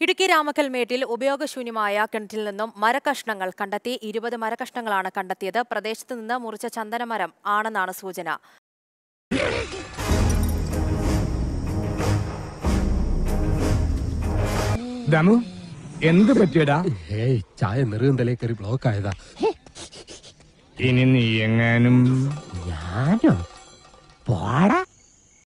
ഇടുക്കി രാമക്കൽമേട്ടിൽ ഉപയോഗശൂന്യമായ കിണറ്റിൽ നിന്നും മരക്കഷ്ണങ്ങൾ കണ്ടെത്തി ഇരുപത് മരക്കഷ്ണങ്ങളാണ് കണ്ടെത്തിയത്. പ്രദേശത്ത് നിന്ന് മുറിച്ച ചന്ദനമരം ആണെന്നാണ് സൂചന. ദമു എന്ത് പറ്റിയടാ? ഏയ് ചായ നെറുകന്തലേ കയറി ബ്ലോക്ക് ആയതാ. ഇനി നീ എങ്ങാനും ഞാനോ? പോടാ.